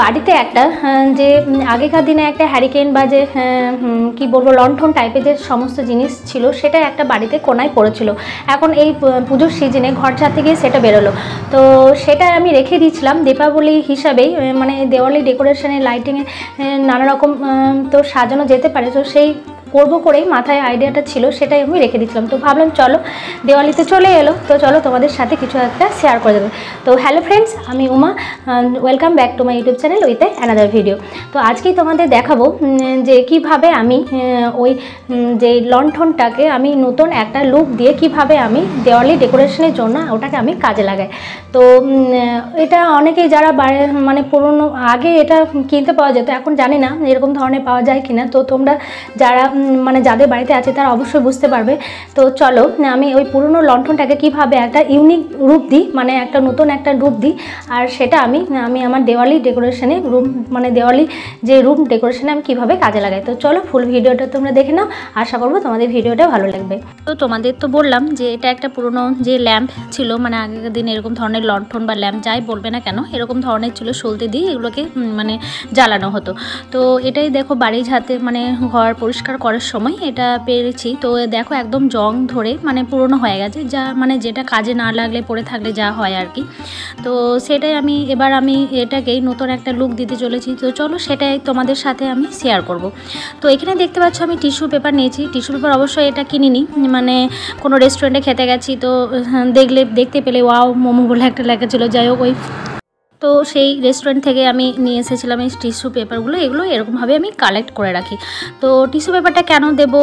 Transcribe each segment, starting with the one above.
বাড়িতে একটা যে আগেকার দিনে একটা হ্যারিকেন বা যে কি বলব, লণ্ঠন টাইপের যে সমস্ত জিনিস ছিল, সেটা একটা বাড়িতে কোনায় পড়েছিল। এখন এই পুজোর সিজনে ঘর ছাড়তে গিয়ে সেটা বেরোলো। তো সেটা আমি রেখে দিয়েছিলাম দীপাবলি হিসাবেই মানে দেওয়ালি ডেকোরেশনে লাইটিংয়ে নানা রকম তো সাজানো যেতে পারে। তো সেই করব করেই মাথায় আইডিয়াটা ছিল, সেটাই আমি রেখে দিচ্ছিলাম তো ভাবলাম, চলো, দেওয়ালিতে চলে এলো। তো চলো, তোমাদের সাথে কিছু একটা শেয়ার করে দেবে। তো হ্যালো ফ্রেন্ডস আমি Uma welcome back to my YouTube channel with another video তো আজকেই তোমাদের দেখাবো যে কীভাবে আমি ওই যে লণ্ঠনটাকে আমি নতুন একটা লুক দিয়ে কীভাবে আমি দেওয়ালি ডেকোরেশনের জন্য ওটাকে আমি কাজে লাগাই। তো এটা অনেকেই যারা মানে পুরনো, আগে এটা কিনতে পাওয়া যেত, এখন জানি না এরকম ধরনের পাওয়া যায় কিনা। তো তোমরা যারা মানে যাদের বাড়িতে আছে তারা অবশ্যই বুঝতে পারবে। তো চলো, আমি ওই পুরনো লণ্ঠনটাকে কীভাবে একটা ইউনিক রূপ দিই মানে একটা নতুন একটা রূপ দিই, আর সেটা আমি আমি আমার দেওয়ালি ডেকোরেশনে রুম মানে দেওয়ালি যে রুম ডেকোরেশনে আমি কীভাবে কাজে লাগাই। তো চলো ফুল ভিডিওটা তোমরা দেখে নাও, আশা করব তোমাদের ভিডিওটা ভালো লাগবে। তো তোমাদের তো বললাম যে এটা একটা পুরনো যে ল্যাম্প ছিল মানে আগেকার দিন এরকম ধরনের লণ্ঠন বা ল্যাম্প যাই বলবে না কেন, এরকম ধরনের ছিল সলতে দিয়ে এগুলোকে মানে জ্বালানো হতো। তো এটাই দেখো বাড়ি ঝাতে মানে ঘর পরিষ্কার করার সময় এটা পেরেছি। তো দেখো একদম জং ধরে মানে পুরনো হয়ে গেছে। যা মানে যেটা কাজে না লাগলে পড়ে থাকলে যা হয় আর কি। তো সেটাই আমি এবার আমি এটাকেই নতুন একটা লুক দিতে চলেছি। তো চলো সেটাই তোমাদের সাথে আমি শেয়ার করব। তো এখানে দেখতে পাচ্ছ আমি টিস্যু পেপার নিয়েছি। টিস্যু পেপার অবশ্যই এটা কিনিনি। মানে কোনো রেস্টুরেন্টে খেতে গেছি। তো হ্যাঁ, দেখলে দেখতে পেলে ওয়াও মোমো বলে একটা লেখা ছিল। যাই হোক ওই তো সেই রেস্টুরেন্ট থেকে আমি নিয়ে এসেছিলাম এই টিস্যু পেপারগুলো এগুলো এরকমভাবে আমি কালেক্ট করে রাখি। তো টিস্যু পেপারটা কেন দেব?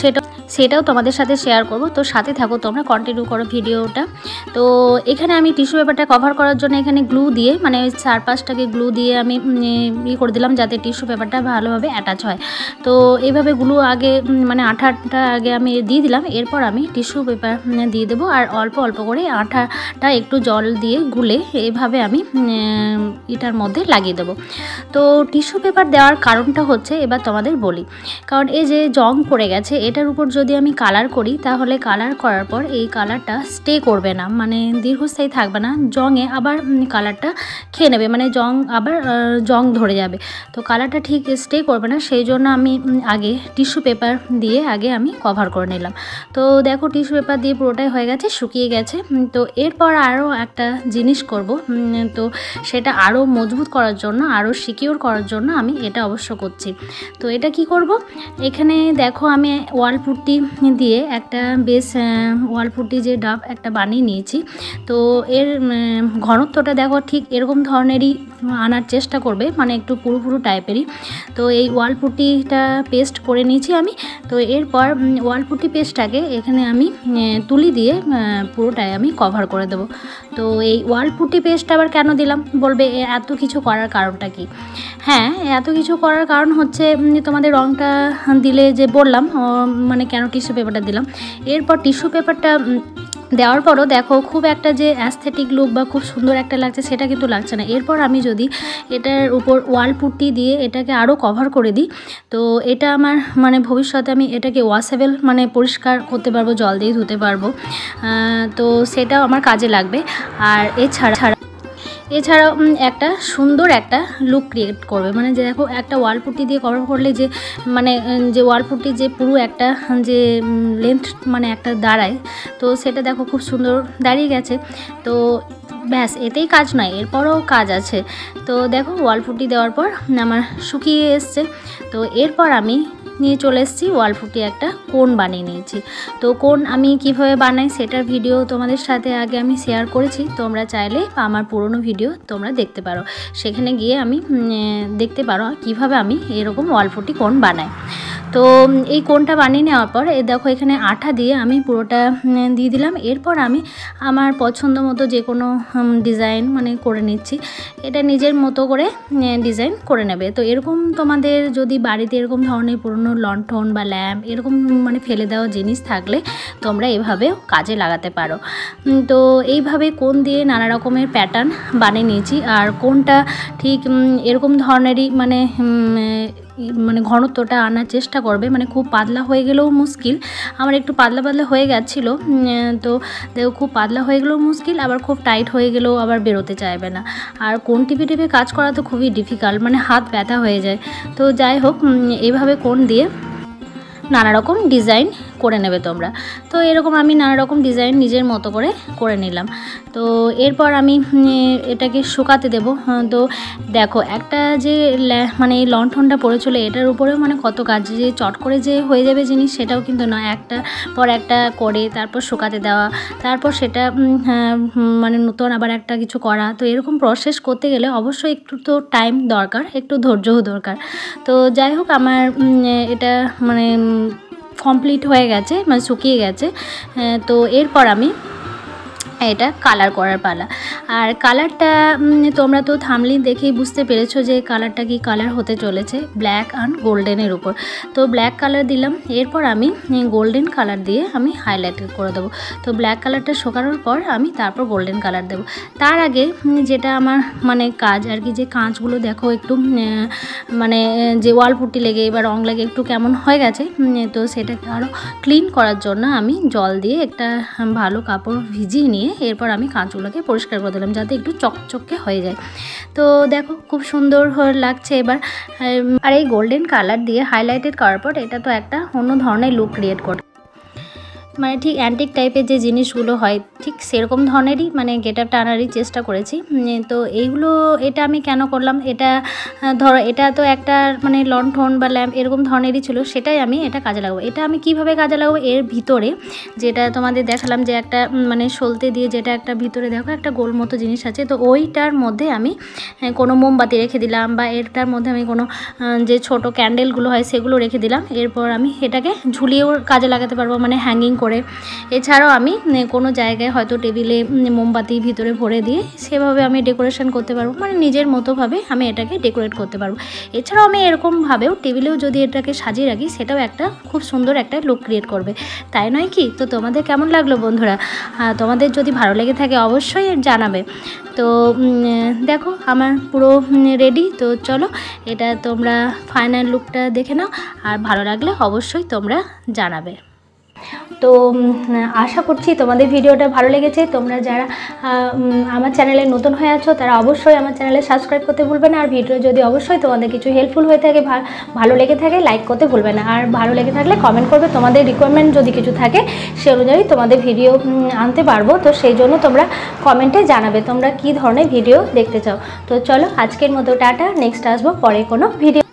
সেটা সেটাও তোমাদের সাথে শেয়ার করব। তো সাথে থাকো তোমরা কন্টিনিউ করো ভিডিওটা তো এখানে আমি টিস্যু পেপারটা কভার করার জন্য এখানে গ্লু দিয়ে মানে চার পাঁচটাকে গ্লু দিয়ে আমি ই করে দিলাম যাতে টিস্যু পেপারটা ভালোভাবে অ্যাটাচ হয়। তো এইভাবে গ্লু আগে মানে আঠাটা আগে আমি দিয়ে দিলাম, এরপর আমি টিস্যু পেপার দিয়ে দেবো। আর অল্প অল্প করে আঠাটা একটু জল দিয়ে গুলে এভাবে আমি এটার মধ্যে লাগিয়ে দেবো। তো টিস্যু পেপার দেওয়ার কারণটা হচ্ছে, এবার তোমাদের বলি। কারণ এই যে জং পড়ে গেছে, এটার উপর যদি আমি কালার করি, তাহলে কালার করার পর এই কালারটা স্টে করবে না। মানে দীর্ঘস্থায়ী থাকবে না। জংয়ে আবার কালারটা খেয়ে নেবে। মানে জং আবার জং ধরে যাবে। তো কালারটা ঠিক স্টে করবে না। সেই জন্য আমি আগে টিস্যু পেপার দিয়ে আগে আমি কভার করে নিলাম। তো দেখো টিস্যু পেপার দিয়ে পুরোটাই হয়ে গেছে, শুকিয়ে গেছে। তো এরপর আরও একটা জিনিস করব। তো সেটা আরও মজবুত করার জন্য আরও সিকিওর করার জন্য আমি এটা অবশ্য করছি। তো এটা কি করব? এখানে দেখো আমি ওয়াল পুট্টি দিয়ে একটা বেশ ওয়াল পুট্টি যে ডাব একটা বানিয়ে নিয়েছি। তো এর ঘনত্বটা দেখো ঠিক এরকম ধরনেরই আনার চেষ্টা করবে মানে একটু পুরো পুরো টাইপেরই। তো এই ওয়াল পুট্টিটা পেস্ট করে নিয়েছি আমি। তো এরপর ওয়াল পুট্টি পেস্টটাকে এখানে আমি তুলি দিয়ে পুরোটাই আমি কভার করে দেবো। তো এই ওয়াল পুট্টি পেস্ট আবার কেন দিলাম? বলবে এত কিছু করার কারণটা কি? হ্যাঁ এত কিছু করার কারণ হচ্ছে তোমাদের রঙটা দিলে যে বললাম মানে কেন টিস্যু পেপারটা দিলাম? এরপর টিস্যু পেপারটা দেওয়ার পরও দেখো খুব একটা যে অ্যাস্থেটিক লুক বা খুব সুন্দর একটা লাগছে সেটা কিন্তু লাগছে না। এরপর আমি যদি এটার উপর ওয়াল পুট্টি দিয়ে এটাকে আরও কভার করে দিই, তো এটা আমার মানে ভবিষ্যতে আমি এটাকে ওয়াশেবল মানে পরিষ্কার করতে পারব, জল দিয়ে ধুতে পারব। তো সেটাও আমার কাজে লাগবে। আর এছাড়া এছাড়াও একটা সুন্দর একটা লুক ক্রিয়েট করবে। মানে যে দেখো, একটা ওয়াল পুটি দিয়ে কভার করলে যে মানে যে ওয়াল পুটি যে পুরো একটা, যে লেন্থ মানে একটা দাঁড়ায়, তো সেটা দেখো খুব সুন্দর দাঁড়িয়ে গেছে। তো ব্যাস, এতেই কাজ নয়, এরপরও কাজ আছে। তো দেখো ওয়াল পুটি দেওয়ার পর আমার শুকিয়ে এসছে। তো এরপর আমি নিয়ে চলে এসেছি। ওয়াল ফুটি একটা কোন বানিয়ে নিয়েছি। তো কোন আমি কীভাবে বানাই সেটার ভিডিও তোমাদের সাথে আগে আমি শেয়ার করেছি। তোমরা চাইলে আমার পুরনো ভিডিও তোমরা দেখতে পারো। সেখানে গিয়ে আমি দেখতে পারো কীভাবে আমি এরকম ওয়াল ফুটি কোন বানাই। তো এই কোনটা বানিয়ে নেওয়ার পর, এ দেখো এখানে আঠা দিয়ে আমি পুরোটা দিয়ে দিলাম। এরপর আমি আমার পছন্দ মতো যে কোনো ডিজাইন মানে করে নিচ্ছি। এটা নিজের মতো করে ডিজাইন করে নেবে। তো এরকম তোমাদের যদি বাড়িতে এরকম ধরনের পুরনো লণ্ঠন বা ল্যাম্প এরকম মানে ফেলে দেওয়া জিনিস থাকলে তোমরা এভাবেও কাজে লাগাতে পারো। তো এইভাবে কোন দিয়ে নানা রকমের প্যাটার্ন বানিয়ে নিয়েছি। আর কোনটা ঠিক এরকম ধরনেরই মানে মানে ঘনত্বটা আনার চেষ্টা করবে মানে খুব পাতলা হয়ে গেলেও মুশকিল। আমার একটু পাতলা পাতলা হয়ে গেছিল তো দেখো খুব পাতলা হয়ে গেলেও মুশকিল, আবার খুব টাইট হয়ে গেলেও আবার বেরোতে চাইবে না। আর কোন টিপে টিপে কাজ করা তো খুবই ডিফিকাল্ট মানে হাত ব্যথা হয়ে যায়। তো যাই হোক এভাবে কোন দিয়ে নানা রকম ডিজাইন করে নেবে তোমরা। তো এরকম আমি নানা রকম ডিজাইন নিজের মতো করে করে নিলাম। তো এরপর আমি এটাকে শুকাতে দেবো। তো দেখো একটা যে মানে লণ্ঠনটা পড়েছিল এটার উপরেও মানে কত কাজ যে চট করে যে হয়ে যাবে জিনিস সেটাও কিন্তু নয়। একটা পর একটা করে তারপর শুকাতে দেওয়া তারপর সেটা হ্যাঁ, মানে নতুন আবার একটা কিছু করা। তো এরকম প্রসেস করতে গেলে অবশ্যই একটু তো টাইম দরকার একটু ধৈর্যও দরকার। তো যাই হোক আমার এটা মানে কমপ্লিট হয়ে গেছে মানে শুকিয়ে গেছে। তো এরপর আমি এটা কালার করার পালা। আর কালারটা তোমরা তো থামলি দেখেই বুঝতে পেরেছ যে কালারটা কি কালার হতে চলেছে ব্ল্যাক অ্যান্ড গোল্ডেনের উপর। তো ব্ল্যাক কালার দিলাম, এরপর আমি গোল্ডেন কালার দিয়ে আমি হাইলাইট করে দেবো। তো ব্ল্যাক কালারটা শোকানোর পর আমি তারপর গোল্ডেন কালার দেবো। তার আগে যেটা আমার মানে কাজ আর কি, যে কাঁচগুলো দেখো একটু মানে যে ওয়াল পুটি লেগে এবার রং লেগে একটু কেমন হয়ে গেছে তো সেটাকে আরও ক্লিন করার জন্য আমি জল দিয়ে একটা ভালো কাপড় ভিজিয়ে নিয়ে এরপর আমি কাঁচগুলোকে পরিষ্কার করে দিলাম যাতে একটু চকচকে হয়ে যায়। তো দেখো, খুব সুন্দর লাগছে এবার। আর এই গোল্ডেন কালার দিয়ে হাইলাইটেড করার পর এটা তো একটা অন্য ধরনের লুক ক্রিয়েট করে মানে ঠিক অ্যান্টিক টাইপের যে জিনিসগুলো হয়, ঠিক সেরকম ধরনেরই মানে গেট আপটা আনারই চেষ্টা করেছি। তো এইগুলো, এটা আমি কেন করলাম? এটা ধরো, এটা তো একটা মানে লন্ঠন বা ল্যাম্প এরকম ধরনেরই ছিল, সেটাই আমি এটা কাজে লাগাবো। এটা আমি কীভাবে কাজে লাগাবো? এর ভিতরে যেটা তোমাদের দেখালাম যে একটা মানে সলতে দিয়ে যেটা একটা ভিতরে দেখো, একটা গোল মতো জিনিস আছে। তো ওইটার মধ্যে আমি কোনো মোমবাতি রেখে দিলাম বা এরটার মধ্যে আমি কোনো যে ছোট ক্যান্ডেলগুলো হয়, সেগুলো রেখে দিলাম। এরপর আমি এটাকে ঝুলিয়েও কাজে লাগাতে পারব মানে হ্যাঙ্গিং করে। এছাড়াও আমি কোনো জায়গায় হয়তো টেবিলে মোমবাতি ভিতরে ভরে দিয়ে সেভাবে আমি ডেকোরেশন করতে পারব। মানে নিজের মতোভাবে আমি এটাকে ডেকোরেট করতে পারব। এছাড়াও আমি এরকমভাবেও টেবিলেও যদি এটাকে সাজিয়ে রাখি, সেটাও একটা খুব সুন্দর একটা লুক ক্রিয়েট করবে। তাই নয় কি? তো তোমাদের কেমন লাগল বন্ধুরা? তোমাদের যদি ভালো লেগে থাকে অবশ্যই জানাবে। তো দেখো আমার পুরো রেডি তো চলো, এটা তোমরা ফাইনাল লুকটা দেখে নাও। আর ভালো লাগলে অবশ্যই তোমরা জানাবে। তো আশা করছি তোমাদের ভিডিওটা ভালো লেগেছে। তোমরা যারা আমার চ্যানেলে নতুন হয়ে আছো, তারা অবশ্যই আমার চ্যানেলে সাবস্ক্রাইব করতে ভুলবে না। আর ভিডিও যদি অবশ্যই তোমাদের কিছু হেল্পফুল হয়ে থাকে ভালো লেগে থাকে লাইক করতে ভুলবে না। আর ভালো লেগে থাকলে কমেন্ট করবে। তোমাদের রিকোয়ারমেন্ট যদি কিছু থাকে, সে অনুযায়ী তোমাদের ভিডিও আনতে পারব। তো সেই জন্য তোমরা কমেন্টে জানাবে তোমরা কি ধরনের ভিডিও দেখতে চাও। তো চলো, আজকের মতো টাটা। নেক্সট আসব পরে কোনো ভিডিও